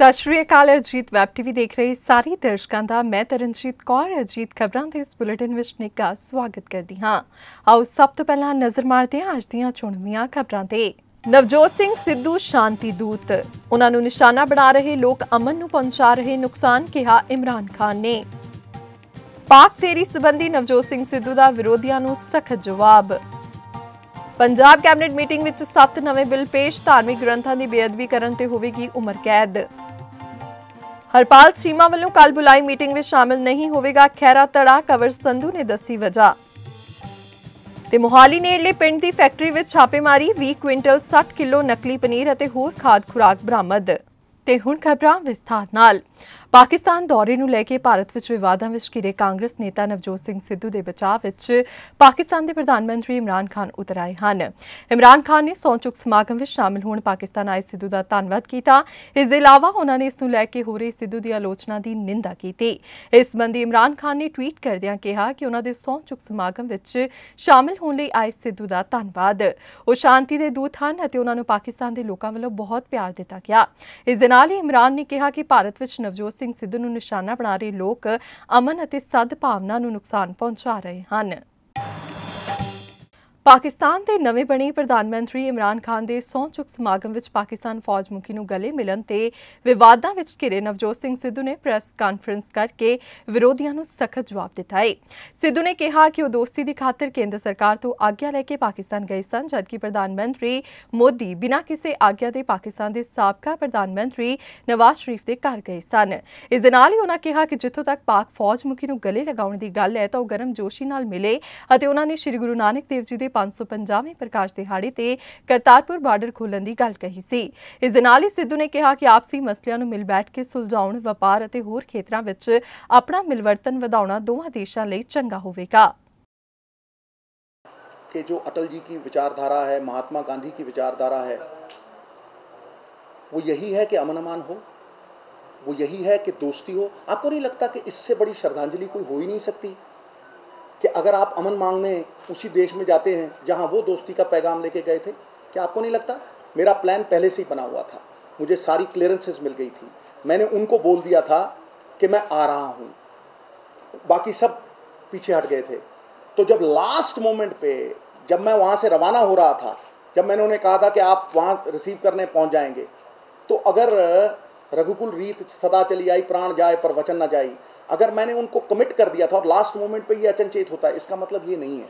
ਸਤਿ ਸ਼੍ਰੀ ਅਕਾਲ ਅਜੀਤ ਵੈਬ ਟੀਵੀ ਦੇਖ ਰਹੇ ਸਾਰੇ ਦਰਸ਼ਕਾਂ ਦਾ। ਮੈਂ ਤਰਨਜੀਤ ਕੌਰ ਅਜੀਤ ਖਬਰਾਂ ਦੇ ਇਸ ਬੁਲੇਟਿਨ ਵਿੱਚ ਨਿੱਘਾ ਸਵਾਗਤ ਕਰਦੀ ਹਾਂ। ਆਓ ਸਭ ਤੋਂ ਪਹਿਲਾਂ ਨਜ਼ਰ ਮਾਰਦੇ ਹਾਂ ਅੱਜ ਦੀਆਂ ਚੁਣਵੀਆਂ ਖਬਰਾਂ ਤੇ। ਨਵਜੋਤ ਸਿੰਘ ਸਿੱਧੂ ਸ਼ਾਂਤੀ ਦੂਤ। ਉਹਨਾਂ ਨੂੰ ਨਿਸ਼ਾਨਾ ਬਣਾ ਰਹੇ ਲੋਕ ਅਮਨ ਨੂੰ ਪਹੁੰਚਾ ਰਹੇ ਨੁਕਸਾਨ ਕਿਹਾ ਇਮਰਾਨ ਖਾਨ ਨੇ। ਪਾਕ ਫੇਰੀ ਸੰਬੰਧੀ ਨਵਜੋਤ ਸਿੰਘ ਸਿੱਧੂ ਦਾ ਵਿਰੋਧੀਆਂ ਨੂੰ ਸਖਤ ਜਵਾਬ। ਪੰਜਾਬ ਕੈਬਨਿਟ ਮੀਟਿੰਗ ਵਿੱਚ 7 ਨਵੇਂ ਬਿੱਲ ਪੇਸ਼ ਧਾਰਮਿਕ ਗ੍ਰੰਥਾਂ ਦੀ ਬੇਅਦਬੀ ਕਰਨ ਤੇ ਹੋਵੇਗੀ ਉਮਰ ਕੈਦ। ਹਰਪਾਲ ਚੀਮਾ ਵੱਲੋਂ ਕੱਲ ਬੁਲਾਈ ਮੀਟਿੰਗ ਵਿੱਚ ਸ਼ਾਮਲ ਨਹੀਂ ਹੋਵੇਗਾ ਖੈਰਾ ਤੜਾ ਕਵਰ ਸੰਧੂ ਨੇ ਦੱਸੀ ਵਜ੍ਹਾ। ਤੇ ਮੋਹਾਲੀ ਨੇੜਲੇ ਪਿੰਡ ਦੀ ਫੈਕਟਰੀ ਵਿੱਚ ਛਾਪੇਮਾਰੀ 20 ਕੁਇੰਟਲ 60 ਕਿਲੋ ਨਕਲੀ ਪਨੀਰ ਅਤੇ ਹੋਰ ਖਾਦ ਖੁਰਾਕ ਬਰਾਮਦ। ਤੇ ਹੁਣ ਖਬਰਾਂ ਵਿਸਥਾਰ ਨਾਲ। ਪਾਕਿਸਤਾਨ ਦੌਰੇ ਨੂੰ ਲੈ ਕੇ ਭਾਰਤ ਵਿੱਚ ਵਿਵਾਦਾਂ ਵਿੱਚ ਘਿਰੇ ਕਾਂਗਰਸ ਨੇਤਾ ਨਵਜੋਤ ਸਿੰਘ ਸਿੱਧੂ ਦੇ ਬਚਾਅ ਵਿੱਚ ਪਾਕਿਸਤਾਨ ਦੇ ਪ੍ਰਧਾਨ ਮੰਤਰੀ ਇਮਰਾਨ ਖਾਨ ਉਤਰ ਆਏ ਹਨ। ਇਮਰਾਨ ਖਾਨ ਨੇ ਸੌਂਚੁਕ ਸਮਾਗਮ ਵਿੱਚ ਸ਼ਾਮਲ ਹੋਣ ਪਾਕਿਸਤਾਨ ਆਏ ਸਿੱਧੂ ਦਾ ਧੰਨਵਾਦ ਕੀਤਾ। ਇਸ ਦੇ ਇਲਾਵਾ ਉਹਨਾਂ ਨੇ ਇਸ ਨੂੰ ਲੈ ਕੇ ਹੋ ਰਹੀ ਸਿੱਧੂ ਦੀ ਆਲੋਚਨਾ ਦੀ ਨਿੰਦਾ ਕੀਤੀ। ਇਸ ਸੰਬੰਧੀ ਇਮਰਾਨ ਖਾਨ ਨੇ ਟਵੀਟ ਕਰਦਿਆਂ ਕਿਹਾ ਕਿ ਉਹਨਾਂ ਦੇ ਸੌਂਚੁਕ ਸਮਾਗਮ ਵਿੱਚ ਸ਼ਾਮਲ ਹੋਣ ਲਈ ਆਏ ਸਿੱਧੂ ਦਾ ਧੰਨਵਾਦ। ਉਹ ਸ਼ਾਂਤੀ ਦੇ ਦੂਤ ਹਨ ਅਤੇ ਉਹਨਾਂ ਨੂੰ ਪਾਕਿਸਤਾਨ ਦੇ ਲੋਕਾਂ ਵੱਲੋਂ ਬਹੁਤ ਪਿਆਰ ਦਿੱਤਾ ਗਿਆ। ਇਸ ਦੇ ਨਾਲ ਹੀ ਇਮਰਾਨ ਨੇ ਕਿਹਾ ਕਿ ਭਾਰਤ ਵਿੱਚ ਨਵਜੋਤ ਸਿੰਘ ਸਿੱਧੂ ਨੂੰ ਨਿਸ਼ਾਨਾ ਬਣਾ ਰਹੇ ਲੋਕ ਅਮਨ ਅਤੇ ਸਦਭਾਵਨਾ ਨੂੰ ਨੁਕਸਾਨ ਪਹੁੰਚਾ ਰਹੇ ਹਨ। ਪਾਕਿਸਤਾਨ ਦੇ ਨਵੇਂ ਬਣੇ ਪ੍ਰਧਾਨ ਮੰਤਰੀ ਇਮਰਾਨ ਖਾਨ ਦੇ ਸਹੁੰ-ਚੁੱਕ ਸਮਾਗਮ ਵਿੱਚ ਪਾਕਿਸਤਾਨ ਫੌਜ ਮੁਖੀ ਨੂੰ ਗਲੇ ਮਿਲਣ ਤੇ ਵਿਵਾਦਾਂ ਵਿੱਚ ਘਿਰੇ ਨਵਜੋਤ ਸਿੰਘ ਸਿੱਧੂ ਨੇ ਪ੍ਰੈਸ ਕਾਨਫਰੰਸ ਕਰਕੇ ਵਿਰੋਧੀਆਂ ਨੂੰ ਸਖਤ ਜਵਾਬ ਦਿੱਤਾ ਹੈ ਸਿੱਧੂ ਨੇ ਕਿਹਾ ਕਿ ਉਹ ਦੋਸਤੀ ਦੀ ਖਾਤਰ ਕੇਂਦਰ ਸਰਕਾਰ ਤੋਂ ਆਗਿਆ ਲੈ ਕੇ ਪਾਕਿਸਤਾਨ ਗਏ ਸਨ, ਜਦਕਿ ਪ੍ਰਧਾਨ ਮੰਤਰੀ ਮੋਦੀ ਬਿਨਾਂ ਕਿਸੇ ਆਗਿਆ ਦੇ ਪਾਕਿਸਤਾਨ ਦੇ ਸਾਬਕਾ ਪ੍ਰਧਾਨ ਮੰਤਰੀ ਨਵਾਜ਼ ਸ਼ਰੀਫ ਦੇ ਘਰ ਗਏ ਸਨ। ਇਸ ਦੇ ਨਾਲ ਹੀ ਉਹਨਾਂ ਕਿਹਾ ਕਿ ਜਿੱਥੋਂ ਤੱਕ ਪਾਕ ਫੌਜ ਮੁਖੀ ਨੂੰ ਗਲੇ ਲਗਾਉਣ ਦੀ ਗੱਲ ਹੈ ਤਾਂ ਉਹ ਗਰਮ ਜੋਸ਼ੀ ਨਾਲ ਮਿਲੇ ਅਤੇ ਉਹਨਾਂ ਨੇ ਸ੍ਰੀ ਗੁਰੂ ਨਾਨਕ ਦੇਵ ਜੀ ਦੇ 550ਵੇਂ ਪ੍ਰਕਾਸ਼ ਦਿਹਾੜੇ ਤੇ ਕਰਤਾਰਪੁਰ ਬਾਰਡਰ ਖੋਲਣ ਦੀ ਗੱਲ ਕਹੀ ਸੀ ਇਸ ਦੇ ਨਾਲ ਹੀ ਸਿੱਧੂ ਨੇ ਕਿਹਾ ਕਿ ਆਪਸੀ ਮਸਲਿਆਂ ਨੂੰ ਮਿਲ ਬੈਠ ਕੇ ਸੁਲਝਾਉਣ ਵਪਾਰ ਅਤੇ ਹੋਰ ਖੇਤਰਾਂ ਵਿੱਚ ਆਪਣਾ ਮਿਲਵਰਤਨ ਵਧਾਉਣਾ ਦੋਵਾਂ ਦੇਸ਼ਾਂ ਲਈ ਚੰਗਾ ਹੋਵੇਗਾ कि जो अटल जी की विचारधारा है महात्मा गांधी की विचारधारा है वो यही है कि अमन अमान हो वो यही है कि दोस्ती हो आपको नहीं लगता कि इससे बड़ी श्रद्धांजलि कोई हो ही नहीं सकती कि अगर आप अमन मांगने उसी देश में जाते हैं जहाँ वो दोस्ती का पैगाम लेके गए थे, क्या आपको नहीं लगता? मेरा प्लान पहले से ही बना हुआ था। मुझे सारी क्लियरेंसेस मिल गई थी। मैंने उनको बोल दिया था कि मैं आ रहा हूँ। बाकी सब पीछे हट गए थे। तो जब लास्ट मोमेंट पे जब मैं वहाँ से रवाना हो रहा था, जब मैंने उन्हें कहा था कि आप वहाँ रिसीव करने पहुँच जाएँगे तो अगर रघुकुल रीत सदा चली आई, प्राण जाए पर वचन न जाई। अगर मैंने उनको कमिट कर दिया था और लास्ट मोमेंट पे ये अचनचेत होता है, इसका मतलब ये नहीं है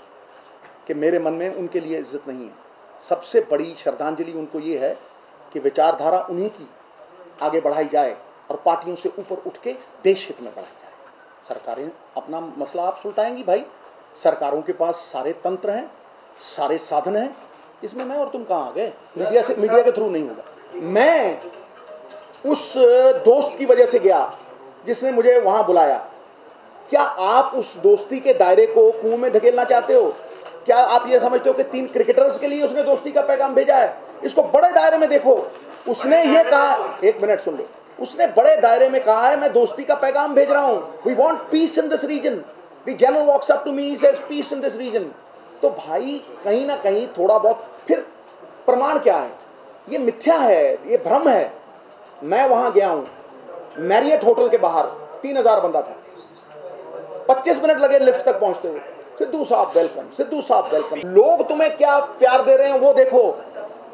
कि मेरे मन में उनके लिए इज़्ज़त नहीं है। सबसे बड़ी श्रद्धांजलि उनको ये है कि विचारधारा उन्हीं की आगे बढ़ाई जाए और पार्टियों से ऊपर उठ के देश हित में बढ़ाई जाए। सरकारें अपना मसला आप सुलटाएँगी भाई। सरकारों के पास सारे तंत्र हैं, सारे साधन हैं। इसमें मैं और तुम कहाँ आ गए? मीडिया से मीडिया के थ्रू नहीं होगा। मैं उस दोस्त की वजह से गया, जिसने मुझे वहाँ बुलाया। क्या आप उस दोस्ती के दायरे को कुएँ में ढकेलना चाहते हो? क्या आप ये समझते हो कि तीन क्रिकेटर्स के लिए उसने दोस्ती का पैगाम भेजा है? इसको बड़े दायरे में देखो। उसने ये कहा, एक मिनट सुन लो। उसने बड़े दायरे में कहा है, मैं दोस्ती का पैगाम भेज रहा हूँ। We want peace in this region the general walks up to me says peace in this region तो भाई, कहीं ना कहीं थोड़ा बहुत फिर प्रमाण क्या है? ये मिथ्या है, ये भ्रम है। मैं वहाँ गया हूँ। मैरियट होटल के बाहर, तीन हज़ार बंदा था। पच्चीस मिनट लगे लिफ्ट तक पहुँचते हुए। सिद्धू साहब वेलकम सिद्धू साहब वेलकम लोग तुम्हें क्या प्यार दे रहे हैं, वो देखो।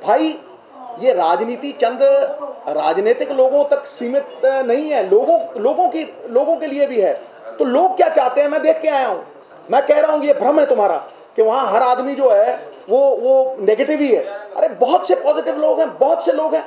भाई, ये राजनीति चंद राजनीतिक लोगों तक सीमित नहीं है, लोगों लोगों की, लोगों के लिए भी है। तो लोग क्या चाहते हैं, मैं देख के आया हूँ। मैं कह रहा हूँ, ये भ्रम है तुम्हारा कि वहाँ हर आदमी जो है, वो वो नेगेटिव ही है। अरे, बहुत से पॉजिटिव लोग हैं, बहुत से लोग हैं।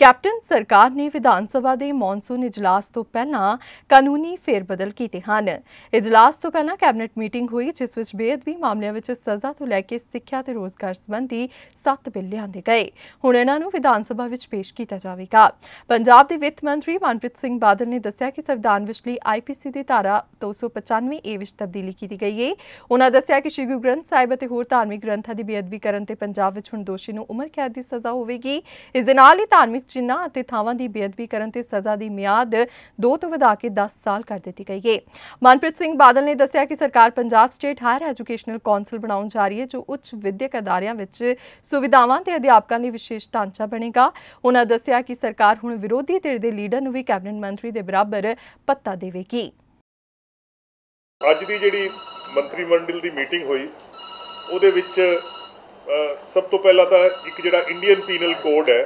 ਕੈਪਟਨ ਸਰਕਾਰ ਨੇ ਵਿਧਾਨ ਸਭਾ ਦੇ ਮੌਨਸੂਨ ਇਜਲਾਸ ਤੋਂ ਪਹਿਲਾਂ ਕਾਨੂੰਨੀ ਫੇਰਬਦਲ ਕੀਤੇ ਹਨ। ਇਜਲਾਸ ਤੋਂ ਪਹਿਲਾਂ ਕੈਬਨਿਟ ਮੀਟਿੰਗ ਹੋਈ, ਜਿਸ ਵਿੱਚ ਬੇਅਦਬੀ ਮਾਮਲਿਆਂ ਵਿੱਚ ਸਜ਼ਾ ਤੋਂ ਲੈ ਕੇ ਸਿੱਖਿਆ ਤੇ ਰੋਜ਼ਗਾਰ ਸੰਬੰਧੀ 7 ਬਿੱਲ ਲਿਆਂਦੇ ਗਏ। ਹੁਣ ਇਹਨਾਂ ਨੂੰ ਵਿਧਾਨ ਸਭਾ ਵਿੱਚ ਪੇਸ਼ ਕੀਤਾ ਜਾਵੇਗਾ। ਪੰਜਾਬ ਦੇ ਵਿੱਤ ਮੰਤਰੀ ਮਨਪ੍ਰੀਤ ਸਿੰਘ ਬਾਦਲ ਨੇ ਦੱਸਿਆ ਕਿ ਸੰਵਿਧਾਨ ਵਿਚਲੀ ਆਈਪੀਸੀ ਦੀ ਧਾਰਾ 295 ਏ ਵਿੱਚ ਤਬਦੀਲੀ ਕੀਤੀ ਗਈ ਹੈ ਉਹਨਾਂ ਦੱਸਿਆ ਕਿ ਸ਼੍ਰੀ ਗੁਰੂ ਗ੍ਰੰਥ ਸਾਹਿਬ ਅਤੇ ਹੋਰ ਧਾਰਮਿਕ ਗ੍ਰੰਥਾਂ ਦੀ ਬੇਅਦਬੀ ਕਰਨ ਤੇ ਪੰਜਾਬ ਵਿੱਚ ਹੁਣ ਦੋਸ਼ੀ ਨੂੰ ਉਮਰ ਕੈਦ ਦੀ ਸਜ਼ਾ ਹੋਵੇਗੀ। ਇਸ ਦੇ ਨਾਲ ਹੀ ਧਾਰਮਿਕ ਚਿੰਨ੍ਹਾਂ ਅਤੇ ਥਾਵਾਂ ਦੀ ਬੇਅਦਬੀ ਕਰਨ ਤੇ ਸਜ਼ਾ ਦੀ ਮਿਆਦ 2 ਤੋਂ ਵਧਾ ਕੇ 10 ਸਾਲ ਕਰ ਦਿੱਤੀ ਗਈ ਹੈ ਮਨਪ੍ਰੀਤ ਸਿੰਘ ਬਾਦਲ ਨੇ ਦੱਸਿਆ ਕਿ ਸਰਕਾਰ Punjab state higher educational council ਬਣਾਉਣ ਜਾ ਰਹੀ ਹੈ ਜੋ ਉੱਚ ਵਿਦਿਅਕ ਅਦਾਰਿਆਂ ਵਿੱਚ ਸੁਵਿਧਾਵਾਂ ਤੇ ਅਧਿਆਪਕਾਂ ਲਈ ਵਿਸ਼ੇਸ਼ ਢਾਂਚਾ ਬਣੇਗਾ। ਉਹਨਾਂ ਦੱਸਿਆ ਕਿ ਸਰਕਾਰ ਹੁਣ ਵਿਰੋਧੀ ਧਿਰ ਦੇ ਲੀਡਰ ਨੂੰ ਵੀ ਕੈਬਨਿਟ ਮੰਤਰੀ ਦੇ ਬਰਾਬਰ ਪੱਤਾ ਦੇਵੇਗੀ। ਅੱਜ ਦੀ ਜਿਹੜੀ ਮੰਤਰੀ ਮੰਡਲ ਦੀ ਮੀਟਿੰਗ ਹੋਈ, ਉਹਦੇ ਵਿੱਚ ਸਭ ਤੋਂ ਪਹਿਲਾਂ ਤਾਂ ਇੱਕ ਜਿਹੜਾ ਇੰਡੀਅਨ ਪੀਨਲ ਕੋਡ ਹੈ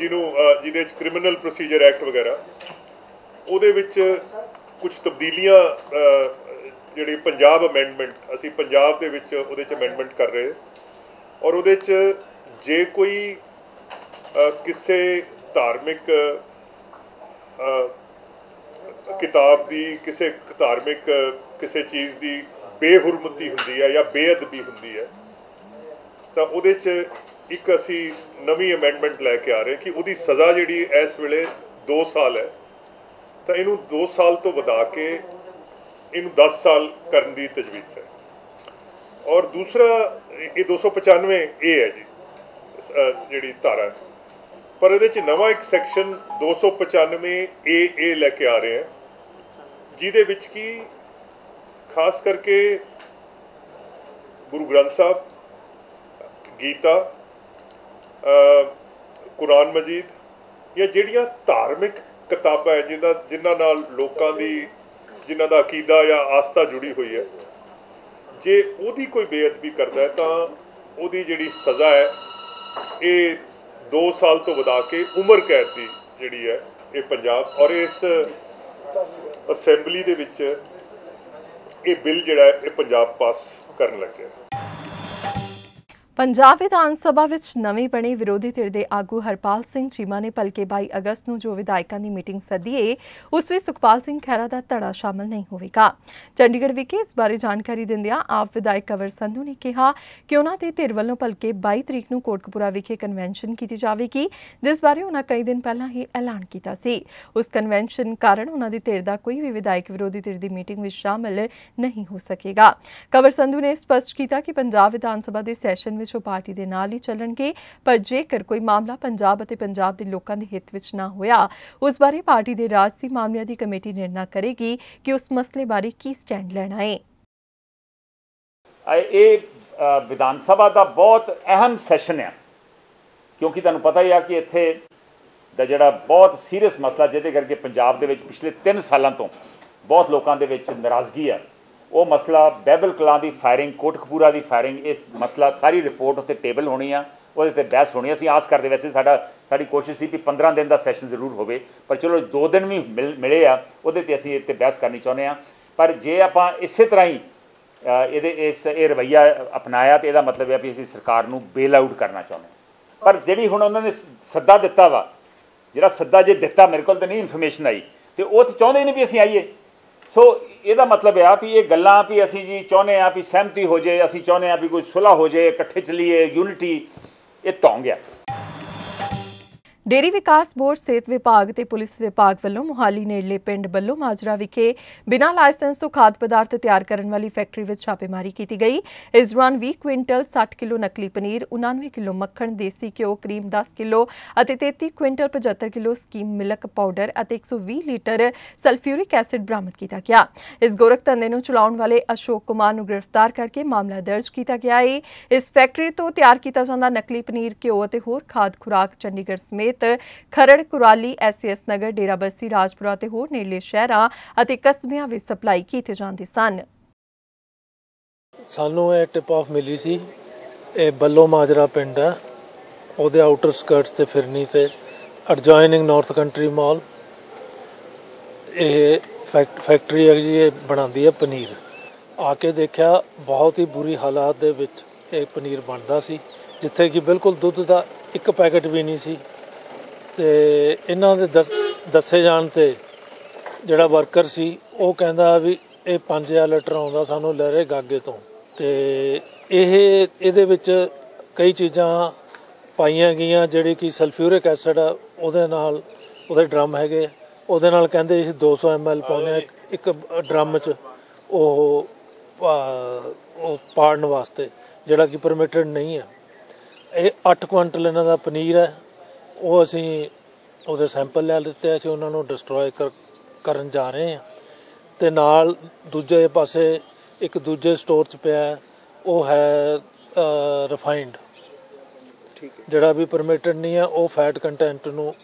ਜਿਹਨੂੰ ਜਿਹਦੇ ਵਿੱਚ ਕ੍ਰਿਮੀਨਲ ਪ੍ਰੋਸੀਜਰ ਐਕਟ ਵਗੈਰਾ, ਉਹਦੇ ਵਿੱਚ ਕੁਝ ਤਬਦੀਲੀਆਂ ਜਿਹੜੀ ਪੰਜਾਬ ਅਮੈਂਡਮੈਂਟ ਅਸੀਂ ਪੰਜਾਬ ਦੇ ਵਿੱਚ ਉਹਦੇ ਚ ਅਮੈਂਡਮੈਂਟ ਕਰ ਰਹੇ ਔਰ ਉਹਦੇ ਚ ਜੇ ਕੋਈ ਕਿਸੇ ਧਾਰਮਿਕ ਕਿਤਾਬ ਦੀ, ਕਿਸੇ ਧਾਰਮਿਕ, ਕਿਸੇ ਚੀਜ਼ ਦੀ ਬੇਹੁਰਮਤੀ ਹੁੰਦੀ ਹੈ ਜਾਂ ਬੇਅਦਬੀ ਹੁੰਦੀ ਹੈ, ਤਾਂ ਉਹਦੇ 'ਚ ਇੱਕ ਅਸੀਂ ਨਵੀਂ ਅਮੈਂਡਮੈਂਟ ਲੈ ਕੇ ਆ ਰਹੇ ਕਿ ਉਹਦੀ ਸਜ਼ਾ ਜਿਹੜੀ ਇਸ ਵੇਲੇ 2 ਸਾਲ ਹੈ ਤਾਂ ਇਹਨੂੰ 2 ਸਾਲ ਤੋਂ ਵਧਾ ਕੇ ਇਹਨੂੰ 10 ਸਾਲ ਕਰਨ ਦੀ ਤਜਵੀਜ਼ ਹੈ ਔਰ ਦੂਸਰਾ, ਇਹ 295 ਏ ਹੈ ਜੀ ਜਿਹੜੀ ਧਾਰਾ ਹੈ। ਪਰ ਇਹਦੇ 'ਚ ਨਵਾਂ ਇੱਕ ਸੈਕਸ਼ਨ 295 ਏ ਏ ਲੈ ਕੇ ਆ ਰਹੇ ਹਾਂ, ਜਿਹਦੇ ਵਿੱਚ ਕੀ ਖਾਸ ਕਰਕੇ ਗੁਰੂ ਗ੍ਰੰਥ ਸਾਹਿਬ, ਗੀਤਾ ਕੁਰਾਨ ਮਜੀਦ ਜਾਂ ਜਿਹੜੀਆਂ ਧਾਰਮਿਕ ਕਿਤਾਬਾਂ ਹੈ ਜਿਹਨਾਂ ਜਿਨ੍ਹਾਂ ਨਾਲ ਲੋਕਾਂ ਦੀ ਜਿਨ੍ਹਾਂ ਦਾ ਅਕੀਦਾ ਜਾਂ ਆਸਥਾ ਜੁੜੀ ਹੋਈ ਹੈ। ਜੇ ਉਹਦੀ ਕੋਈ ਬੇਅਦਬੀ ਕਰਦਾ ਹੈ ਤਾਂ ਉਹਦੀ ਜਿਹੜੀ ਸਜ਼ਾ ਹੈ, ਇਹ 2 ਸਾਲ ਤੋਂ ਵਧਾ ਕੇ ਉਮਰ ਕੈਦ ਦੀ ਜਿਹੜੀ ਹੈ, ਇਹ ਪੰਜਾਬ ਔਰ ਇਸ ਅਸੈਂਬਲੀ ਦੇ ਵਿੱਚ ਇਹ ਬਿੱਲ ਜਿਹੜਾ ਇਹ ਪੰਜਾਬ ਪਾਸ ਕਰਨ ਲੱਗਿਆ। ਪੰਜਾਬ ਵਿਧਾਨ ਸਭਾ ਵਿੱਚ ਨਵੇਂ ਬਣੇ ਵਿਰੋਧੀ ਧਿਰ ਦੇ ਆਗੂ ਹਰਪਾਲ ਸਿੰਘ ਚੀਮਾ ਨੇ ਭਲਕੇ 22 ਅਗਸਤ ਨੂੰ ਜੋ ਵਿਧਾਇਕਾਂ ਦੀ ਮੀਟਿੰਗ ਸੱਦੀ ਏ ਉਸ ਵਿੱਚ ਸੁਖਪਾਲ ਸਿੰਘ ਖਹਿਰਾ ਦਾ ਧੜਾ ਸ਼ਾਮਲ ਨਹੀਂ ਹੋਵੇਗਾ। ਚੰਡੀਗੜ੍ਹ ਵਿਖੇ ਇਸ ਬਾਰੇ ਜਾਣਕਾਰੀ ਦਿੰਦਿਆਂ ਆਪ ਵਿਧਾਇਕ ਕਵਰ ਸੰਧੂ ਨੇ ਕਿਹਾ ਕਿ ਉਹਨਾਂ ਦੇ ਧਿਰ ਵੱਲੋਂ ਭਲਕੇ 22 ਤਰੀਕ ਨੂੰ ਕੋਟਕਪੂਰਾ ਵਿਖੇ ਕਨਵੈਨਸ਼ਨ ਕੀਤੀ ਜਾਵੇਗੀ, ਜਿਸ ਬਾਰੇ ਉਹਨਾਂ ਕਈ ਦਿਨ ਪਹਿਲਾਂ ਹੀ ਐਲਾਨ ਕੀਤਾ ਸੀ। ਉਸ ਕਨਵੈਨਸ਼ਨ ਕਾਰਨ ਉਹਨਾਂ ਦੀ ਧਿਰ ਦਾ ਕੋਈ ਵੀ ਵਿਧਾਇਕ ਵਿਰੋਧੀ ਧਿਰ ਦੀ ਮੀਟਿੰਗ ਵਿੱਚ ਸ਼ਾਮਲ ਨਹੀਂ ਹੋ ਸਕੇਗਾ। ਕਵਰ ਸੰਧੂ ਨੇ ਸਪਸ਼ਟ ਕੀਤਾ ਕਿ ਪੰਜਾਬ ਵਿਧਾਨ ਸਭਾ ਦੇ ਸੈਸ਼ਨ ਵਿੱਚ ਉਹ ਪਾਰਟੀ ਦੇ ਨਾਲ ਹੀ ਚੱਲਣਗੇ। ਪਰ ਜੇਕਰ ਕੋਈ ਮਾਮਲਾ ਪੰਜਾਬ ਅਤੇ ਪੰਜਾਬ ਦੇ ਲੋਕਾਂ ਦੇ ਹਿੱਤ ਵਿੱਚ ਨਾ ਹੋਇਆ, ਉਸ ਬਾਰੇ ਪਾਰਟੀ ਦੇ ਰਾਜਸੀ ਮਾਮਲਿਆਂ ਦੀ ਕਮੇਟੀ ਨਿਰਣਾ ਕਰੇਗੀ ਕਿ ਉਸ ਮਸਲੇ ਬਾਰੇ ਕੀ ਸਟੈਂਡ ਲੈਣਾ ਹੈ। ਇਹ- ਵਿਧਾਨ ਸਭਾ ਦਾ ਬਹੁਤ ਅਹਿਮ ਸੈਸ਼ਨ ਹੈ ਕਿਉਂਕਿ ਤੁਹਾਨੂੰ ਪਤਾ ਹੀ ਆ ਕਿ ਇੱਥੇ ਦਾ ਜਿਹੜਾ ਬਹੁਤ ਸੀਰੀਅਸ ਮਸਲਾ ਜਿਹਦੇ ਕਰਕੇ ਪੰਜਾਬ ਦੇ ਵਿੱਚ ਪਿਛਲੇ 3 ਸਾਲਾਂ ਤੋਂ ਬਹੁਤ ਲੋਕਾਂ ਦੇ ਵਿੱਚ ਨਾਰਾਜ਼ਗੀ ਹੈ ਉਹ ਮਸਲਾ ਬਹਿਬਲ ਕਲਾਂ ਦੀ ਫਾਇਰਿੰਗ ਕੋਟਕਪੂਰਾ ਦੀ ਫਾਇਰਿੰਗ ਇਸ ਮਸਲਾ ਸਾਰੀ ਰਿਪੋਰਟ ਉੱਤੇ ਟੇਬਲ ਹੋਣੀ ਆ, ਉਹਦੇ ਤੇ ਬਹਿਸ ਹੋਣੀ ਅਸੀਂ ਆਸ ਕਰਦੇ ਵੈਸੇ ਸਾਡਾ, ਸਾਡੀ ਕੋਸ਼ਿਸ਼ ਸੀ ਕਿ 15 ਦਿਨ ਦਾ ਸੈਸ਼ਨ ਜ਼ਰੂਰ ਹੋਵੇ, ਪਰ ਚਲੋ 2 ਦਿਨ ਵੀ ਮਿਲ- ਮਿਲੇ ਆ, ਉਹਦੇ ਤੇ ਅਸੀਂ ਇੱਥੇ ਬਹਿਸ ਕਰਨੀ ਚਾਹੁੰਦੇ ਆ। ਪਰ ਜੇ ਆਪਾਂ ਇਸੇ ਤਰ੍ਹਾਂ ਹੀ ਇਹਦੇ, ਇਸ, ਇਹ ਰਵਈਆ ਅਪਣਾਇਆ, ਤੇ ਇਹਦਾ ਮਤਲਬ ਹੈ ਵੀ ਅਸੀਂ ਸਰਕਾਰ ਨੂੰ ਬੇਲ ਆਊਟ ਕਰਨਾ ਚਾਹੁੰਦੇ ਹਾਂ ਪਰ ਜਿਹੜੀ ਹੁਣ ਉਹਨਾਂ ਨੇ ਸੱਦਾ ਦਿੱਤਾ ਵਾ, ਜਿਹੜਾ ਸੱਦਾ ਜੇ ਦਿੱਤਾ, ਮੇਰੇ ਕੋਲ ਤਾਂ ਨਹੀਂ ਇਨਫੋਰਮੇਸ਼ਨ ਆਈ, ਤੇ ਉਹ ਤਾਂ ਚਾਹੁੰਦੇ ਨੇ ਵੀ ਅਸੀਂ ਆਈਏ। ਸੋ ਇਹਦਾ ਮਤਲਬ ਆ ਵੀ ਇਹ ਗੱਲਾਂ ਵੀ ਅਸੀਂ ਜੀ ਚਾਹੁੰਦੇ ਆ ਵੀ ਸਹਿਮਤੀ ਹੋ ਜਾਏ, ਅਸੀਂ ਚਾਹੁੰਦੇ ਆ ਵੀ ਕੋਈ ਸੁਲਹ ਹੋ ਜਾਏ, ਇਕੱਠੇ ਚਲੀਏ ਯੂਨਿਟੀ ਇਹ ਢੋਂਗ ਆ। ਡੇਰੀ ਵਿਕਾਸ ਬੋਰਡ, ਸਿਹਤ ਵਿਭਾਗ ਤੇ ਪੁਲਿਸ ਵਿਭਾਗ ਵੱਲੋਂ ਮੁਹਾਲੀ ਨੇੜਲੇ ਪਿੰਡ ਬੱਲੋ ਮਾਜਰਾ ਵਿਖੇ ਬਿਨਾਂ ਲਾਇਸੈਂਸ ਤੋਂ ਖਾਦ ਪਦਾਰਥ ਤਿਆਰ ਕਰਨ ਵਾਲੀ ਫੈਕਟਰੀ ਵਿੱਚ ਛਾਪੇਮਾਰੀ ਕੀਤੀ ਗਈ। ਇਸ ਦੌਰਾਨ 20 ਕੁਇੰਟਲ 60 ਕਿਲੋ ਨਕਲੀ ਪਨੀਰ 99 ਕਿਲੋ ਮੱਖਣ, ਦੇਸੀ ਘਿਓ, ਕਰੀਮ 10 ਕਿਲੋ ਅਤੇ 33 quintal 75 kilo skim milk powder ਅਤੇ 120 ਲੀਟਰ ਸਲਫਿਊਰਿਕ ਐਸਿਡ ਬਰਾਮਦ ਕੀਤਾ ਗਿਆ। ਇਸ ਗੋਰਖ ਧੰਦੇ ਨੂੰ ਚਲਾਉਣ ਵਾਲੇ ਅਸ਼ੋਕ ਕੁਮਾਰ ਨੂੰ ਗ੍ਰਿਫਤਾਰ ਕਰਕੇ ਮਾਮਲਾ ਦਰਜ ਕੀਤਾ ਗਿਆ ਹੈ ਇਸ ਫੈਕਟਰੀ ਤੋਂ ਤਿਆਰ ਕੀਤਾ ਜਾਂਦਾ ਨਕਲੀ ਪਨੀਰ, ਘਿਓ ਅਤੇ ਹੋਰ ਖਾਦ ਖੁਰਾਕ ਚੰਡੀਗੜ੍ਹ ਸਮੇਤ ਖਰੜ ਕੁਰਾਲੀ ਐਸਐਸ ਨਗਰ ਡੇਰਾਬੱਸੀ ਰਾਜਪੁਰਾ ਤੇ ਹੋਰ ਨੇੜਲੇ ਸ਼ਹਿਰਾਂ ਅਤੇ ਕਸਬਿਆਂ ਵਿੱਚ ਸਪਲਾਈ ਕੀਤੇ ਜਾਂਦੇ ਸਨ। ਸਾਨੂੰ ਇਹ ਟਿਪ ਆਫ ਮਿਲੀ ਸੀ। ਇਹ ਬੱਲੋ ਮਾਜਰਾ ਪਿੰਡ ਹੈ। ਉਹਦੇ ਆਊਟਰ ਸਕਰਟਸ ਤੇ ਫਿਰਨੀ ਤੇ ਐਡਜੋਇਨਿੰਗ ਨਾਰਥ ਕੰਟਰੀ ਮਾਲ ਇਹ ਫੈਕਟਰੀ ਹੈ ਜੀ, ਇਹ ਬਣਾਉਂਦੀ ਹੈ ਪਨੀਰ। ਆ ਕੇ ਦੇਖਿਆ, ਬਹੁਤ ਹੀ ਬੁਰੀ ਹਾਲਾਤ ਦੇ ਵਿੱਚ ਇਹ ਪਨੀਰ ਬਣਦਾ ਸੀ, ਜਿੱਥੇ ਕਿ ਬਿਲਕੁਲ ਦੁੱਧ ਦਾ ਇੱਕ ਪੈਕੇਟ ਵੀ ਨਹੀਂ ਸੀ। ਤੇ ਇਹਨਾਂ ਦੇ ਦੱਸੇ ਜਾਣ ਤੇ ਜਿਹੜਾ ਵਰਕਰ ਸੀ, ਉਹ ਕਹਿੰਦਾ ਵੀ ਇਹ 5000 ਲੀਟਰ ਆਉਂਦਾ ਸਾਨੂੰ ਲਹਿਰੇ ਗਾਗੇ ਤੋਂ। ਤੇ ਇਹ, ਇਹਦੇ ਵਿੱਚ ਕਈ ਚੀਜ਼ਾਂ ਪਾਈਆਂ ਗਈਆਂ, ਜਿਹੜੀ ਕਿ ਸਲਫਿਊਰਿਕ ਐਸਿਡ ਆ, ਉਹਦੇ ਨਾਲ ਉਹਦੇ ਡਰਮ ਹੈਗੇ ਉਹਦੇ ਨਾਲ ਕਹਿੰਦੇ ਅਸੀਂ 200 ml ਪਾਉਂਦੇ ਹਾਂ ਇੱਕ- ਡਰਮ 'ਚ ਉਹ ਉਹ ਪਾੜਨ ਵਾਸਤੇ, ਜਿਹੜਾ ਕਿ ਪਰਮਿਟਡ ਨਹੀਂ ਹੈ ਇਹ 8 ਕੁਇੰਟਲ ਇਹਨਾਂ ਦਾ ਪਨੀਰ ਹੈ ਉਹ ਅਸੀਂ ਉਹਦੇ ਸੈਂਪਲ ਲੈ ਲਿੱਤੇ ਅਸੀਂ ਉਹਨਾਂ ਨੂੰ ਡਿਸਟਰੋਏ ਕਰਨ ਜਾ ਰਹੇ ਹਾਂ। ਤੇ ਨਾਲ ਦੂਜੇ ਪਾਸੇ ਇੱਕ ਦੂਜੇ ਸਟੋਰ 'ਚ ਪਿਆ ਉਹ ਹੈ ਰਿਫਾਈਨਡ ਠੀਕ ਹੈ। ਜਿਹੜਾ ਵੀ ਪਰਮਿਟਡ ਨਹੀਂ ਹੈ ਉਹ ਫੈਟ ਕੰਟੈਂਟ ਨੂੰ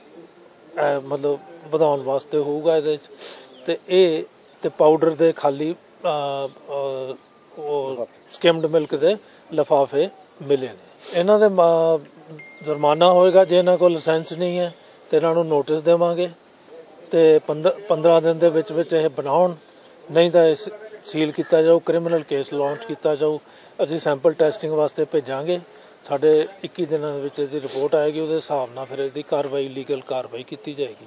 ਮਤਲਬ ਵਧਾਉਣ ਵਾਸਤੇ ਹੋਊਗਾ ਇਹਦੇ 'ਚ। ਤੇ ਇਹ ਤੇ ਪਾਊਡਰ ਦੇ ਖਾਲੀ ਉਹ ਸਕਿਮਡ ਮਿਲਕ ਦੇ ਲਫਾਫੇ ਮਿਲੇ ਨੇ। ਇਹਨਾਂ ਦੇ ਜੁਰਮਾਨਾ ਹੋਏਗਾ ਜੇ ਇਹਨਾਂ ਕੋਲ ਲਾਇਸੈਂਸ ਨਹੀਂ ਹੈ, ਤੇ ਇਹਨਾਂ ਨੂੰ ਨੋਟਿਸ ਦੇਵਾਂਗੇ ਤੇ 15 ਦਿਨ ਦੇ ਵਿੱਚ ਵਿੱਚ ਇਹ ਬਣਾਉਣ, ਨਹੀਂ ਤਾਂ ਇਸ ਸੀਲ ਕੀਤਾ ਜਾਊ, ਕ੍ਰਿਮੀਨਲ ਕੇਸ ਲਾਂਚ ਕੀਤਾ ਜਾਊ, ਅਸੀਂ ਸੈਂਪਲ ਟੈਸਟਿੰਗ ਵਾਸਤੇ ਭੇਜਾਂਗੇ, ਸਾਡੇ 21 ਦਿਨਾਂ ਦੇ ਵਿੱਚ ਇਹਦੀ ਰਿਪੋਰਟ ਆਏਗੀ, ਉਹਦੇ ਹਿਸਾਬ ਨਾਲ ਫਿਰ ਇਹਦੀ ਕਾਰਵਾਈ, ਲੀਗਲ ਕਾਰਵਾਈ ਕੀਤੀ ਜਾਏਗੀ।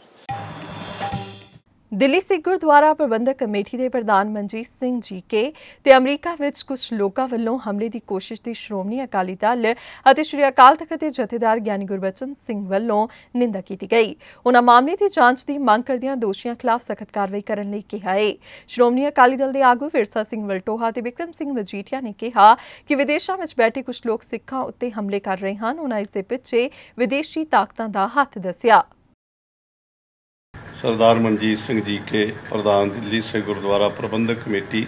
ਦਿੱਲੀ ਸਿੱਖ ਗੁਰਦੁਆਰਾ ਪ੍ਰਬੰਧਕ ਕਮੇਟੀ ਦੇ ਪ੍ਰਧਾਨ ਮਨਜੀਤ ਸਿੰਘ ਜੀ ਕੇ ਤੇ ਅਮਰੀਕਾ ਵਿੱਚ ਕੁਝ ਲੋਕਾਂ ਵੱਲੋਂ ਹਮਲੇ ਦੀ ਕੋਸ਼ਿਸ਼ ਦੀ ਸ਼੍ਰੋਮਣੀ ਅਕਾਲੀ ਦਲ ਅਤੇ ਸ਼੍ਰੀ ਅਕਾਲ ਤਖਤ ਦੇ ਜਥੇਦਾਰ ਗਿਆਨੀ ਗੁਰਬਚਨ ਸਿੰਘ ਵੱਲੋਂ ਨਿੰਦਾ ਕੀਤੀ ਗਈ। ਉਹਨਾਂ ਮਾਮਲੇ ਦੀ ਜਾਂਚ ਦੀ ਮੰਗ ਕਰਦਿਆਂ ਦੋਸ਼ੀਆਂ ਖਿਲਾਫ ਸਖਤ ਕਾਰਵਾਈ ਕਰਨ ਲਈ ਕਿਹਾ ਹੈ ਸ਼੍ਰੋਮਣੀ ਅਕਾਲੀ ਦਲ ਦੇ ਆਗੂ ਵਿਰਸਾ ਸਿੰਘ ਵਲਟੋਹਾ ਤੇ ਵਿਕਰਮ ਸਿੰਘ ਮਜੀਠੀਆ ਨੇ ਕਿਹਾ ਕਿ ਵਿਦੇਸ਼ਾਂ ਵਿੱਚ ਬੈਠੇ ਕੁਝ ਲੋਕ ਸਿੱਖਾਂ ਉੱਤੇ ਹਮਲੇ ਕਰ ਰਹੇ ਹਨ। ਉਹਨਾਂ ਇਸ ਦੇ ਪਿੱਛੇ ਵਿਦੇਸ਼ੀ ਤਾਕਤਾਂ ਦਾ ਹੱਥ ਦੱਸਿਆ। ਸਰਦਾਰ ਮਨਜੀਤ ਸਿੰਘ ਜੀ ਕੇ ਪ੍ਰਧਾਨ ਦਿੱਲੀ ਸਿੱਖ ਗੁਰਦੁਆਰਾ ਪ੍ਰਬੰਧਕ ਕਮੇਟੀ,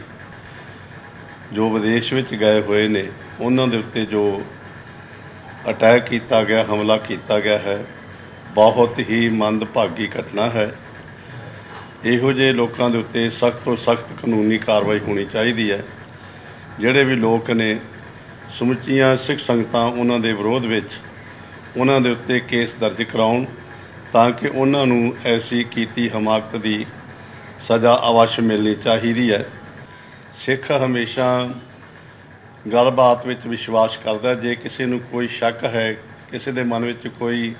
ਜੋ ਵਿਦੇਸ਼ ਵਿੱਚ ਗਏ ਹੋਏ ਨੇ, ਉਹਨਾਂ ਦੇ ਉੱਤੇ ਜੋ ਅਟੈਕ ਕੀਤਾ ਗਿਆ, ਹਮਲਾ ਕੀਤਾ ਗਿਆ ਹੈ, ਬਹੁਤ ਹੀ ਮੰਦਭਾਗੀ ਘਟਨਾ ਹੈ। ਇਹੋ ਜਿਹੇ ਲੋਕਾਂ ਦੇ ਉੱਤੇ ਸਖਤ ਤੋਂ ਸਖਤ ਕਾਨੂੰਨੀ ਕਾਰਵਾਈ ਹੋਣੀ ਚਾਹੀਦੀ ਹੈ, ਜਿਹੜੇ ਵੀ ਲੋਕ ਨੇ, ਸਮੁੱਚੀਆਂ ਸਿੱਖ ਸੰਗਤਾਂ ਉਹਨਾਂ ਦੇ ਵਿਰੋਧ ਵਿੱਚ, ਉਹਨਾਂ ਦੇ ਉੱਤੇ ਕੇਸ ਦਰਜ ਕਰਾਉਣ ਤਾਂ ਕਿ ਉਹਨਾਂ ਨੂੰ ਐਸੀ ਕੀਤੀ ਹਮਾਕਤ ਦੀ ਸਜ਼ਾ ਅਵਸ਼ ਮਿਲਣੀ ਚਾਹੀਦੀ ਹੈ। ਸਿੱਖ ਹਮੇਸ਼ਾ ਗੱਲਬਾਤ ਵਿੱਚ ਵਿਸ਼ਵਾਸ ਕਰਦਾ ਜੇ ਕਿਸੇ ਨੂੰ ਕੋਈ ਸ਼ੱਕ ਹੈ, ਕਿਸੇ ਦੇ ਮਨ ਵਿੱਚ ਕੋਈ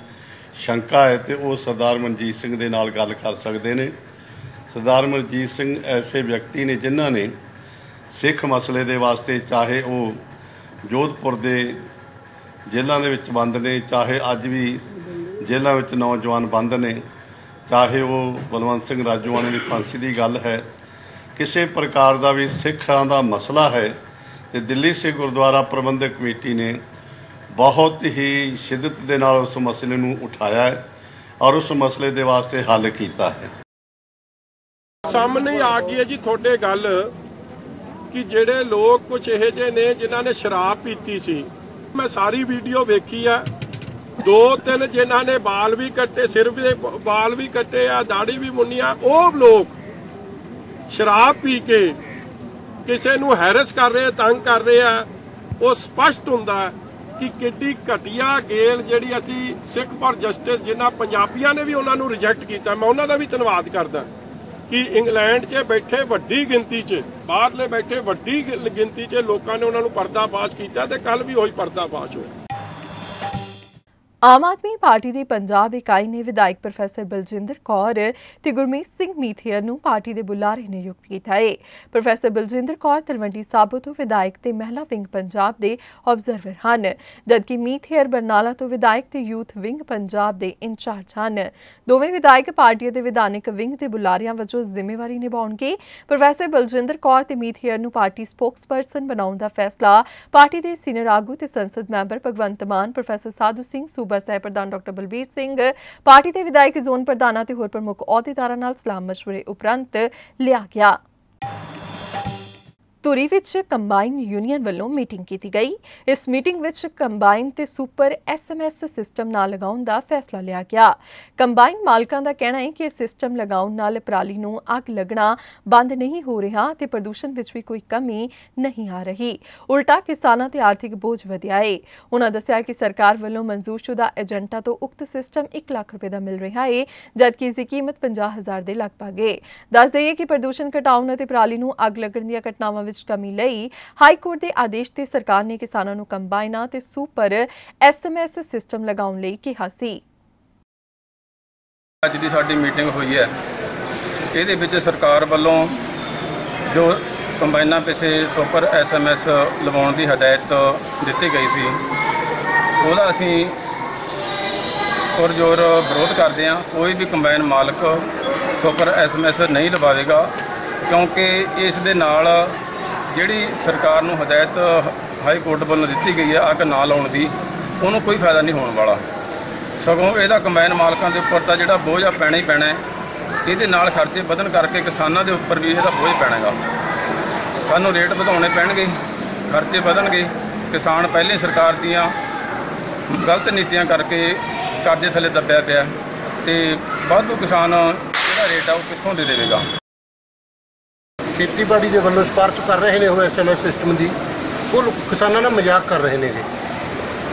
ਸ਼ੰਕਾ ਹੈ, ਤੇ ਉਹ ਸਰਦਾਰ ਮਨਜੀਤ ਸਿੰਘ ਦੇ ਨਾਲ ਗੱਲ ਕਰ ਸਕਦੇ ਨੇ। ਸਰਦਾਰ ਮਨਜੀਤ ਸਿੰਘ ਐਸੇ ਵਿਅਕਤੀ ਨੇ ਜਿਨ੍ਹਾਂ ਨੇ ਸਿੱਖ ਮਸਲੇ ਦੇ ਵਾਸਤੇ ਚਾਹੇ ਉਹ ਜੋਧਪੁਰ ਦੇ ਜੇਲ੍ਹਾਂ ਦੇ ਵਿੱਚ ਬੰਦ ਨੇ, ਚਾਹੇ ਅੱਜ ਵੀ ਜੇਲ੍ਹਾਂ ਵਿੱਚ ਨੌਜਵਾਨ ਬੰਦ ਨੇ। ਚਾਹੇ ਉਹ ਬਲਵੰਤ ਸਿੰਘ ਰਾਜੂਆਣੇ ਦੀ ਫਾਂਸੀ ਦੀ ਗੱਲ ਹੈ, ਕਿਸੇ ਪ੍ਰਕਾਰ ਦਾ ਵੀ ਸਿੱਖਾਂ ਦਾ ਮਸਲਾ ਹੈ ਤੇ ਦਿੱਲੀ ਸਿੱਖ ਗੁਰਦੁਆਰਾ ਪ੍ਰਬੰਧਕ ਕਮੇਟੀ ਨੇ ਬਹੁਤ ਹੀ ਸ਼ਿੱਦਤ ਦੇ ਨਾਲ ਉਸ ਮਸਲੇ ਨੂੰ ਉਠਾਇਆ ਹੈ ਔਰ ਉਸ ਮਸਲੇ ਦੇ ਵਾਸਤੇ ਹੱਲ ਕੀਤਾ ਹੈ। ਸਾਹਮਣੇ ਆ ਗਈ ਹੈ ਜੀ ਤੁਹਾਡੇ ਗੱਲ ਕਿ ਜਿਹੜੇ ਲੋਕ ਕੁਝ ਇਹੋ ਜਿਹੇ ਨੇ ਜਿਨ੍ਹਾਂ ਨੇ ਸ਼ਰਾਬ ਪੀਤੀ ਸੀ। ਮੈਂ ਸਾਰੀ ਵੀਡੀਓ ਵੇਖੀ ਆ। ਦੋ ਤਿੰਨ ਜਿਨ੍ਹਾਂ ਨੇ ਬਾਲ ਵੀ ਕੱਟੇ, ਸਿਰ ਵੀ ਬਾਲ ਵੀ ਕੱਟੇ ਆ ਦਾੜੀ ਵੀ ਮੁੰਨੀ ਉਹ ਲੋਕ ਸ਼ਰਾਬ ਪੀ ਕੇ ਕਿਸੇ ਨੂੰ ਹੈਰਸ ਕਰ ਰਹੇ ਤੰਗ ਕਰ ਰਹੇ ਆ, ਉਹ ਸਪਸ਼ਟ ਹੁੰਦਾ ਕਿ ਕਿੱਡੀ ਘਟੀਆ ਗੇਲ ਜਿਹੜੀ ਅਸੀਂ ਸਿੱਖ ਫॉर ਜਸਟਿਸ ਜਿਨ੍ਹਾਂ ਪੰਜਾਬੀਆਂ ਨੇ ਵੀ ਉਹਨਾਂ ਨੂੰ ਰਿਜੈਕਟ ਕੀਤਾ, ਮੈਂ ਉਹਨਾਂ ਦਾ ਵੀ ਧੰਨਵਾਦ ਕਰਦਾ ਕਿ ਇੰਗਲੈਂਡ 'ਚ ਬੈਠੇ ਵੱਡੀ ਗਿਣਤੀ 'ਚ, ਬਾਹਰਲੇ ਬੈਠੇ ਵੱਡੀ ਗਿ- ਗਿਣਤੀ 'ਚ ਲੋਕਾਂ ਨੇ ਉਹਨਾਂ ਨੂੰ ਪਰਦਾਫਾਸ਼ ਕੀਤਾ ਤੇ ਕੱਲ ਵੀ ਉਹੀ ਪਰਦਾਫਾਸ਼ ਹੋਇਆ। ਆਮ ਆਦਮੀ ਪਾਰਟੀ ਦੀ ਪੰਜਾਬ ਇਕਾਈ ਨੇ ਵਿਧਾਇਕ ਪ੍ਰੋਫੈਸਰ ਬਲਜਿੰਦਰ ਕੌਰ ਤੇ ਗੁਰਮੀਤ ਸਿੰਘ ਮੀਥੇਰ ਨੂੰ ਪਾਰਟੀ ਦੇ ਬੁਲਾਰੇ ਨਿਯੁਕਤ ਕੀਤਾ ਹੈ ਪ੍ਰੋਫੈਸਰ ਬਲਜਿੰਦਰ ਕੌਰ ਤਲਵੰਡੀ ਸਾਬੋ ਤੋਂ ਵਿਧਾਇਕ ਤੇ ਮਹਿਲਾ ਵਿੰਗ ਪੰਜਾਬ ਦੇ ਆਬਜ਼ਰਵਰ ਹਨ, ਜਦਕਿ ਮੀਥੇਰ ਬਰਨਾਲਾ ਤੋਂ ਵਿਧਾਇਕ ਤੇ ਯੂਥ ਵਿੰਗ ਪੰਜਾਬ ਦੇ ਇੰਚਾਰਜ ਹਨ। ਦੋਵੇਂ ਵਿਧਾਇਕ ਪਾਰਟੀ ਅਤੇ ਵਿਧਾਨਿਕ ਵਿੰਗ ਦੇ ਬੁਲਾਰਿਆਂ ਵਜੋਂ ਜ਼ਿੰਮੇਵਾਰੀ ਨਿਭਾਉਣਗੇ। ਪ੍ਰੋਫੈਸਰ ਬਲਜਿੰਦਰ ਕੌਰ ਤੇ ਮੀਥੇਰ ਨੂੰ ਪਾਰਟੀ ਸਪੋਕਸਪਰਸਨ ਬਣਾਉਣ ਦਾ ਫੈਸਲਾ ਪਾਰਟੀ ਦੇ ਸੀਨੀਅਰ ਆਗੂ ਤੇ ਸੰਸਦ ਮੈਂਬਰ ਭਗਵੰਤ ਮਾਨ, ਪ੍ਰੋਫੈਸਰ ਸਾਧੂ ਸਿੰਘ ਸੂਬਾ ਸਹਿ ਪ੍ਰਧਾਨ ਡਾਕਟਰ ਬਲਬੀਰ ਸਿੰਘ, ਪਾਰਟੀ ਦੇ ਵਿਧਾਇਕ ਜ਼ੋਨ ਪ੍ਰਧਾਨਾਂ ਤੇ ਹੋਰ ਪ੍ਰਮੁੱਖ ਅਹੁਦੇਦਾਰਾਂ ਨਾਲ ਸਲਾਮ ਮਸ਼ਵਰੇ ਉਪਰੰਤ ਲਿਆ ਗਿਆ। ਧੂਰੀ ਵਿੱਚ ਕੰਬਾਈਨ ਯੂਨੀਅਨ ਵੱਲੋਂ ਮੀਟਿੰਗ ਕੀਤੀ ਗਈ। ਇਸ ਮੀਟਿੰਗ ਵਿੱਚ ਕੰਬਾਈਨ ਤੇ ਸੁਪਰ ਐਸਐਮਐਸ ਸਿਸਟਮ ਨਾ ਲਗਾਉਣ ਦਾ ਫੈਸਲਾ ਲਿਆ ਗਿਆ। ਕੰਬਾਈਨ ਮਾਲਕਾਂ ਦਾ ਕਹਿਣਾ ਹੈ ਕਿ ਸਿਸਟਮ ਲਗਾਉਣ ਨਾਲ ਪਰਾਲੀ ਨੂੰ ਅੱਗ ਲੱਗਣਾ ਬੰਦ ਨਹੀਂ ਹੋ ਰਿਹਾ ਤੇ ਪ੍ਰਦੂਸ਼ਣ ਵਿੱਚ ਵੀ ਕੋਈ ਕਮੀ ਨਹੀਂ ਆ ਰਹੀ। ਉਲਟਾ ਕਿਸਾਨਾਂ ਤੇ ਆਰਥਿਕ ਬੋਝ ਵਧਿਆ ਹੈ ਉਹਨਾਂ ਦੱਸਿਆ ਕਿ ਸਰਕਾਰ ਵੱਲੋਂ ਮਨਜ਼ੂਰਸ਼ੁਦਾ ਏਜੰਟਾਂ ਤੋਂ ਉਕਤ ਸਿਸਟਮ 1 ਲੱਖ ਰੁਪਏ ਦਾ ਮਿਲ ਰਿਹਾ ਹੈ ਜਦਕਿ ਇਸ ਦੀ ਕੀਮਤ 50000 ਦੇ ਲਗਭਗ ਹੈ ਦੱਸ ਦਈਏ ਕਿ ਪ੍ਰਦੂਸ਼ਣ ਘਟਾਉਣ ਅਤੇ ਪਰਾਲੀ ਨੂੰ ਅੱਗ ਲੱਗਣ ਦੀਆਂ ਘਟਨਾਵਾਂ ਵਿੱਚ ਕਮੀ ਲਈ ਹਾਈ ਕੋਰਟ ਦੇ ਆਦੇਸ਼ ਤੇ ਸਰਕਾਰ ਨੇ ਕਿਸਾਨਾਂ ਨੂੰ ਕੰਬਾਈਨਾਂ ਤੇ ਸੁਪਰ ਐਸਐਮਐਸ ਸਿਸਟਮ ਲਗਾਉਣ ਲਈ ਕਿਹਾ ਸੀ। ਅੱਜ ਦੀ ਸਾਡੀ ਮੀਟਿੰਗ ਹੋਈ ਹੈ। ਇਹਦੇ ਵਿੱਚ ਸਰਕਾਰ ਵੱਲੋਂ ਜੋ ਕੰਬਾਈਨਾਂ ਪਿੱਛੇ ਸੁਪਰ ਐਸਐਮਐਸ ਲਵਾਉਣ ਦੀ ਹਦਾਇਤ ਦਿੱਤੀ ਗਈ ਸੀ, ਉਹਦਾ ਅਸੀਂ ਪੁਰਜੋਰ ਵਿਰੋਧ ਕਰਦੇ ਹਾਂ। ਕੋਈ ਵੀ ਕੰਬਾਈਨ ਮਾਲਕ ਸੁਪਰ ਐਸਐਮਐਸ ਨਹੀਂ ਲਵਾਵੇਗਾ, ਕਿਉਂਕਿ ਇਸ ਦੇ ਨਾਲ ਜਿਹੜੀ ਸਰਕਾਰ ਨੂੰ ਹਦਾਇਤ ਹਾਈ ਕੋਰਟ ਵੱਲੋਂ ਦਿੱਤੀ ਗਈ ਹੈ ਅੱਗ ਨਾ ਲਾਉਣ ਦੀ, ਉਹਨੂੰ ਕੋਈ ਫਾਇਦਾ ਨਹੀਂ ਹੋਣ ਵਾਲਾ। ਸਗੋਂ ਇਹਦਾ ਕੰਬਾਈਨ ਮਾਲਕਾਂ ਦੇ ਉੱਪਰ ਤਾਂ ਜਿਹੜਾ ਬੋਝ ਆ ਪੈਣਾ ਹੀ ਪੈਣਾ ਇਹਦੇ ਨਾਲ ਖਰਚੇ ਵਧਣ ਕਰਕੇ ਕਿਸਾਨਾਂ ਦੇ ਉੱਪਰ ਵੀ ਇਹਦਾ ਬੋਝ ਪੈਣਾਗਾ। ਸਾਨੂੰ ਰੇਟ ਵਧਾਉਣੇ ਪੈਣਗੇ, ਖਰਚੇ ਵਧਣਗੇ। ਕਿਸਾਨ ਪਹਿਲੇ ਸਰਕਾਰ ਦੀਆਂ ਗਲਤ ਨੀਤੀਆਂ ਕਰਕੇ ਕਰਜ਼ੇ ਥੱਲੇ ਦੱਬਿਆ ਪਿਆ ਤੇ ਵਾਧੂ ਕਿਸਾਨ ਜਿਹੜਾ ਰੇਟ ਆ ਉਹ ਕਿੱਥੋਂ ਦੇ ਦੇਵੇਗਾ? ਖੇਤੀਬਾੜੀ ਦੇ ਵੱਲੋਂ ਸਿਫਾਰਸ਼ ਕਰ ਰਹੇ ਨੇ ਹੁਣ ਐਸਐਮਐਸ ਸਿਸਟਮ ਦੀ। ਉਹ ਲੋਕ ਕਿਸਾਨਾਂ ਨਾਲ ਮਜ਼ਾਕ ਕਰ ਰਹੇ ਨੇਗੇ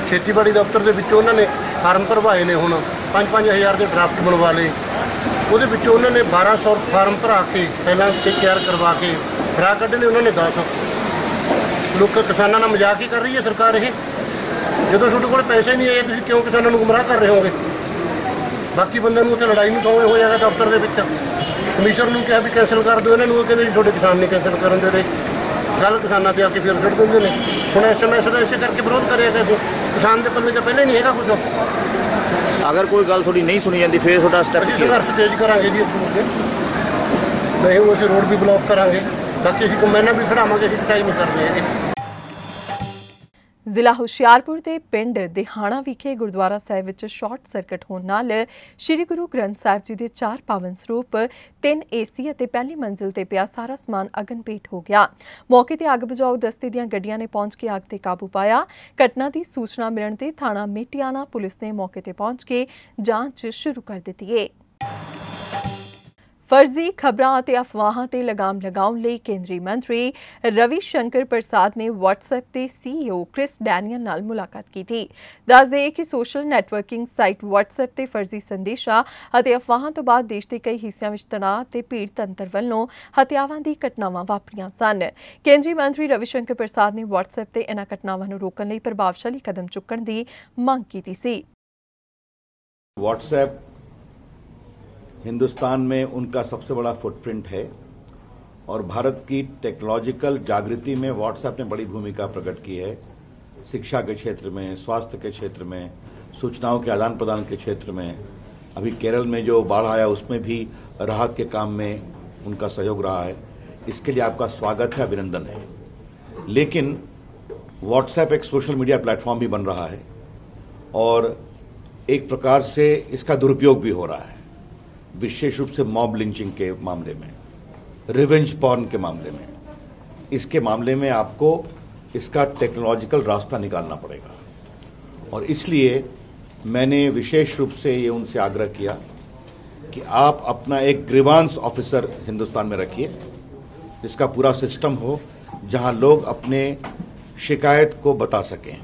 ਖੇਤੀਬਾੜੀ ਦਫ਼ਤਰ ਦੇ ਵਿੱਚੋਂ ਉਹਨਾਂ ਨੇ ਫਾਰਮ ਭਰਵਾਏ ਨੇ ਹੁਣ। 5-5000 ਦੇ ਡਰਾਫਟ ਬਣਵਾ ਲਏ। ਉਹਦੇ ਵਿੱਚੋਂ ਉਹਨਾਂ ਨੇ 1200 ਫਾਰਮ ਭਰਾ ਕੇ, ਪਹਿਲਾਂ ਤੇ ਤਿਆਰ ਕਰਵਾ ਕੇ ਫਰਾ ਕੱਢੇ ਨੇ ਉਹਨਾਂ ਨੇ 10 ਲੋਕ ਕਿਸਾਨਾਂ ਨਾਲ ਮਜ਼ਾਕ ਹੀ ਕਰ ਰਹੀ ਹੈ ਸਰਕਾਰ ਇਹ। ਜਦੋਂ ਤੁਹਾਡੇ ਕੋਲ ਪੈਸੇ ਨਹੀਂ ਆਏ, ਤੁਸੀਂ ਕਿਉਂ ਕਿਸਾਨਾਂ ਨੂੰ ਗੁੰਮਰਾਹ ਕਰ ਰਹੇ ਹੋਗੇ? ਬਾਕੀ ਬੰਦਿਆਂ ਨੂੰ ਉੱਥੇ ਲੜਾਈ ਨੂੰ ਥੋਵੇਂ ਹੈਗਾ ਦਫ਼ਤਰ ਦੇ ਵਿੱਚ। ਕਮਿਸ਼ਨਰ ਨੂੰ ਕਿਹਾ ਵੀ ਕੈਂਸਲ ਕਰ ਦਿਓ ਇਹਨਾਂ ਨੂੰ ਉਹ ਕਹਿੰਦੇ ਜੀ ਤੁਹਾਡੇ ਕਿਸਾਨ ਨੇ ਕੈਂਸਲ ਕਰਨ ਦੇ ਰਹੇ ਗੱਲ ਕਿਸਾਨਾਂ ਤੇ ਆ ਕੇ ਫਿਰ ਛੱਡ ਦਿੰਦੇ ਨੇ। ਹੁਣ ਐਸਐਮਐਸ ਦਾ ਇਸੇ ਕਰਕੇ ਵਿਰੋਧ ਕਰਿਆ ਗਿਆ ਕਿਸਾਨ ਦੇ ਪੱਲੇ ਤਾਂ ਪਹਿਲੇ ਨਹੀਂ ਹੈਗਾ ਕੁਝ ਅਗਰ ਕੋਈ ਗੱਲ ਤੁਹਾਡੀ ਨਹੀਂ ਸੁਣੀ ਜਾਂਦੀ ਫੇਰ ਤੁਹਾਡਾ ਸਟੈਪ ਅਸੀਂ ਸੰਘਰਸ਼ ਤੇਜ਼ ਕਰਾਂਗੇ ਜੀ ਅੱਗੇ। ਨਹੀਂ ਉਹ ਅਸੀਂ ਰੋਡ ਵੀ ਬਲੌਕ ਕਰਾਂਗੇ। ਬਾਕੀ ਅਸੀਂ ਕੰਬਾਈਨਾਂ ਵੀ ਖੜਾਵਾਂਗੇ ਅਸੀਂ ਕਟਾਈ ਨਹੀਂ ਕਰਨੀ ਹੈਗੇ। ਜ਼ਿਲ੍ਹਾ ਹੁਸ਼ਿਆਰਪੁਰ ਦੇ ਪਿੰਡ ਦਿਹਾਣਾ ਵਿਖੇ ਗੁਰਦੁਆਰਾ ਸਾਹਿਬ ਵਿੱਚ ਸ਼ਾਰਟ ਸਰਕਟ ਹੋਣ ਨਾਲ ਸ੍ਰੀ ਗੁਰੂ ਗ੍ਰੰਥ ਸਾਹਿਬ ਜੀ ਦੇ ਚਾਰ ਪਾਵਨ ਸਰੂਪ, ਤਿੰਨ ਏਸੀ ਅਤੇ ਪਹਿਲੀ ਮੰਜ਼ਿਲ ਤੇ ਪਿਆ ਸਾਰਾ ਸਮਾਨ ਅਗਨਪੇਟ ਹੋ ਗਿਆ। ਮੌਕੇ ਤੇ ਅੱਗ ਬੁਝਾਊ ਦਸਤੇ ਦੀਆਂ ਗੱਡੀਆਂ ਨੇ ਪਹੁੰਚ ਕੇ ਅੱਗ ਤੇ ਕਾਬੂ ਪਾਇਆ। ਘਟਨਾ ਦੀ ਸੂਚਨਾ ਮਿਲਣ ਤੇ ਥਾਣਾ ਮੇਟਿਆਣਾ ਪੁਲਿਸ ਨੇ ਮੌਕੇ ਤੇ ਪਹੁੰਚ ਕੇ ਜਾਂਚ ਸ਼ੁਰੂ ਕਰ ਦਿੱਤੀ ਹੈ ਫਰਜ਼ੀ ਖਬਰਾਂ ਅਤੇ ਅਫਵਾਹਾਂ ਤੇ ਲਗਾਮ ਲਗਾਉਣ ਲਈ ਕੇਂਦਰੀ ਮੰਤਰੀ ਰਵੀ ਸ਼ੰਕਰ ਪ੍ਰਸਾਦ ਨੇ WhatsApp ਤੇ ਸੀਈਓ ਕ੍ਰਿਸ ਡੈਨੀਅਲ ਨਾਲ ਮੁਲਾਕਾਤ ਕੀਤੀ। ਦੱਸ ਦੇ ਕਿ ਸੋਸ਼ਲ ਨੈਟਵਰਕਿੰਗ ਸਾਈਟ WhatsApp ਤੇ ਫਰਜ਼ੀ ਸੰਦੇਸ਼ਾਂ ਅਤੇ ਅਫਵਾਹਾਂ ਤੋਂ ਬਾਅਦ ਦੇਸ਼ ਦੇ ਕਈ ਹਿੱਸਿਆਂ ਵਿੱਚ ਤਣਾਅ ਤੇ ਭੀੜ ਤੰਤਰ ਵੱਲੋਂ ਹਤਿਆਵਾਂ ਦੀ ਘਟਨਾਵਾਂ ਵਾਪਰੀਆਂ ਸਨ। ਕੇਂਦਰੀ ਮੰਤਰੀ ਰਵੀ ਸ਼ੰਕਰ ਪ੍ਰਸਾਦ ਨੇ WhatsApp ਤੇ ਇਹਨਾਂ ਘਟਨਾਵਾਂ ਨੂੰ ਰੋਕਣ ਲਈ ਪ੍ਰਭਾਵਸ਼ਾਲੀ ਕਦਮ ਚੁੱਕਣ ਦੀ ਮੰਗ ਕੀਤੀ ਸੀ। WhatsApp हिंदुस्तान में उनका सबसे बड़ा फुटप्रिंट है और भारत की टेक्नोलॉजिकल जागृति में व्हाट्सएप ने बड़ी भूमिका प्रकट की है। शिक्षा के क्षेत्र में, स्वास्थ्य के क्षेत्र में, सूचनाओं के आदान प्रदान के क्षेत्र में। अभी केरल में जो बाढ़ आया, उसमें भी राहत के काम में उनका सहयोग रहा है। इसके लिए आपका स्वागत है, अभिनंदन है। लेकिन व्हाट्सएप एक सोशल मीडिया प्लेटफॉर्म भी बन रहा है और एक प्रकार से इसका दुरुपयोग भी हो रहा है। विशेष रूप से मॉब लिंचिंग के मामले में, रिवेंज पॉर्न के मामले में, इसके मामले में आपको इसका टेक्नोलॉजिकल रास्ता निकालना पड़ेगा। और इसलिए मैंने विशेष रूप से ये उनसे आग्रह किया कि आप अपना एक ग्रीवांस ऑफिसर हिंदुस्तान में रखिए, जिसका पूरा सिस्टम हो, जहाँ लोग अपने शिकायत को बता सकें।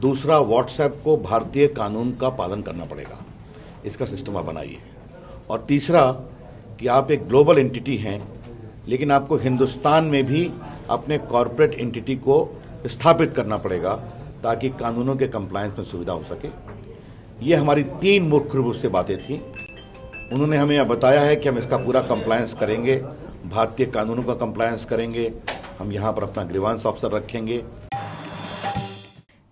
दूसरा व्हाट्सएप को भारतीय कानून का पालन करना पड़ेगा। इसका सिस्टम आप बनाइए। और तीसरा कि आप एक ग्लोबल एंटिटी हैं, लेकिन आपको हिंदुस्तान में भी अपने कॉरपोरेट एंटिटी को स्थापित करना पड़ेगा ताकि कानूनों के कंप्लायंस में सुविधा हो सके। ये हमारी तीन मुख्य रूप से बातें थी। उन्होंने हमें यह बताया है कि हम इसका पूरा कंप्लायंस करेंगे, भारतीय कानूनों का कंप्लायंस करेंगे, हम यहाँ पर अपना ग्रीवांस ऑफिसर रखेंगे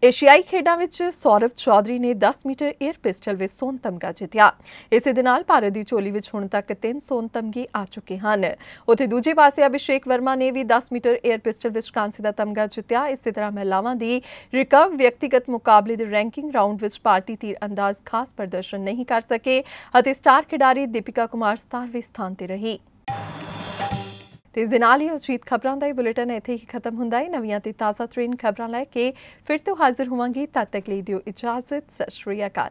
ਏਸ਼ੀਆਈ ਖੇਡਾਂ ਵਿੱਚ ਸੌਰਵ ਚੌਧਰੀ ਨੇ 10 ਮੀਟਰ 에ਅਰ ਪਿਸਟਲ ਵਿੱਚ ਸੋਨ ਤਮਗਾ ਜਿੱਤਿਆ। ਇਸੇ ਦੇ ਨਾਲ ਭਾਰਤ ਦੀ ਝੋਲੀ ਵਿੱਚ ਹੁਣ ਤੱਕ ਤਿੰਨ ਸੋਨ ਤਮਗੇ ਆ ਚੁੱਕੇ ਹਨ। ਉੱਥੇ ਦੂਜੇ ਪਾਸੇ ਅਭਿਸ਼ੇਕ ਵਰਮਾ ਨੇ ਵੀ 10 ਮੀਟਰ 에ਅਰ ਪਿਸਟਲ ਵਿੱਚ ਕਾਂਸੇ ਦਾ ਤਮਗਾ ਜਿੱਤਿਆ। ਇਸੇ ਤਰ੍ਹਾਂ ਮਹਿਲਾਵਾਂ ਦੀ ਰਿਕਰਵ ਵਿਅਕਤੀਗਤ ਮੁਕਾਬਲੇ ਦੇ ਰੈਂਕਿੰਗ ਰਾਊਂਡ ਵਿੱਚ ਭਾਰਤੀ ਤੀਰ ਅੰਦਾਜ਼ ਖਾਸ ਪ੍ਰਦਰਸ਼ਨ ਨਹੀਂ ਕਰ ਸਕੇ ਅਤੇ ਸਟਾਰ ਖਿਡਾਰੀ ਦੀਪਿਕਾ ਕੁਮਾਰ 17ਵੇਂ ਸਥਾਨ ਤੇ ਰਹੀ। ਤੇ ਇਸ ਦੇ ਨਾਲ ਹੀ ਅਜੀਤ ਖਬਰਾਂ ਦਾ ਇਹ ਬੁਲੇਟਿਨ ਇੱਥੇ ਹੀ ਖਤਮ ਹੁੰਦਾ ਹੈ। ਨਵੀਆਂ ਤੇ ਤਾਜ਼ਾ ਤਰੀਨ ਖਬਰਾਂ ਲੈ ਕੇ ਫਿਰ ਤੋਂ ਹਾਜ਼ਰ ਹੋਵਾਂਗੀ। ਤਦ ਤੱਕ ਲਈ ਦਿਓ ਇਜਾਜ਼ਤ। ਸਤਿ ਸ਼੍ਰੀ ਅਕਾਲ।